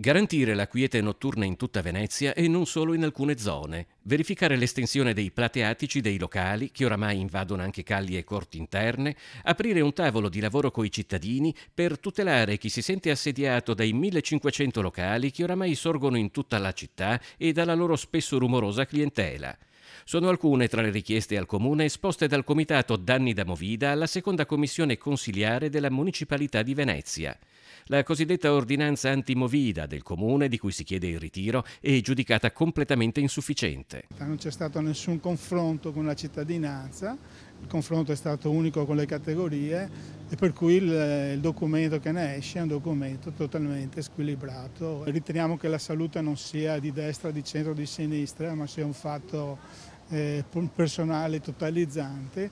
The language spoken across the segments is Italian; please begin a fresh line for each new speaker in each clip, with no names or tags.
Garantire la quiete notturna in tutta Venezia e non solo in alcune zone. Verificare l'estensione dei plateatici dei locali, che oramai invadono anche calli e corti interne. Aprire un tavolo di lavoro coi cittadini per tutelare chi si sente assediato dai 1500 locali che oramai sorgono in tutta la città e dalla loro spesso rumorosa clientela. Sono alcune tra le richieste al Comune esposte dal Comitato Danni da Movida alla seconda commissione consiliare della Municipalità di Venezia. La cosiddetta ordinanza antimovida del Comune, di cui si chiede il ritiro, è giudicata completamente insufficiente.
Non c'è stato nessun confronto con la cittadinanza, il confronto è stato unico con le categorie e per cui il, il, documento che ne esce è un documento totalmente squilibrato. Riteniamo che la salute non sia di destra, di centro, di sinistra, ma sia un fatto eh, personale totalizzante.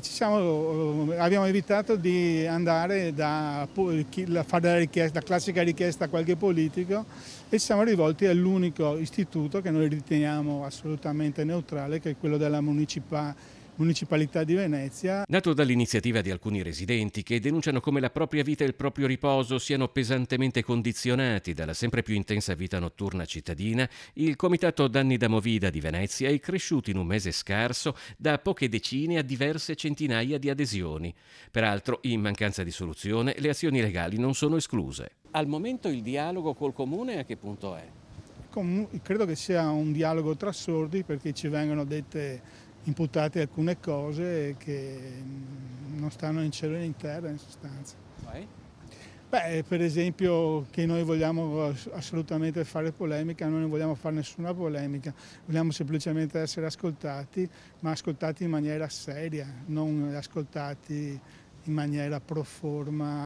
Siamo, abbiamo evitato di andare da, fare la, richiesta, la classica richiesta a qualche politico e ci siamo rivolti all'unico istituto che noi riteniamo assolutamente neutrale, che è quello della municipalità Municipalità di Venezia.
Nato dall'iniziativa di alcuni residenti che denunciano come la propria vita e il proprio riposo siano pesantemente condizionati dalla sempre più intensa vita notturna cittadina, il Comitato Danni da Movida di Venezia è cresciuto in un mese scarso da poche decine a diverse centinaia di adesioni. Peraltro, in mancanza di soluzione, le azioni legali non sono escluse. Al momento il dialogo col Comune a che punto è?
credo che sia un dialogo tra sordi perché ci vengono dette imputate alcune cose che non stanno in cielo né in terra in sostanza. Beh, per esempio che noi vogliamo assolutamente fare polemica, noi non vogliamo fare nessuna polemica, vogliamo semplicemente essere ascoltati, ma ascoltati in maniera seria, non ascoltati in maniera pro forma